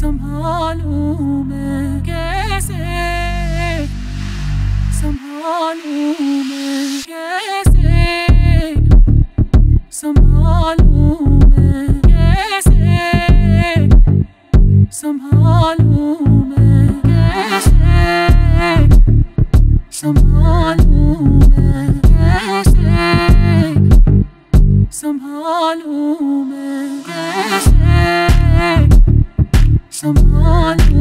संभालू सोनी मैं? someone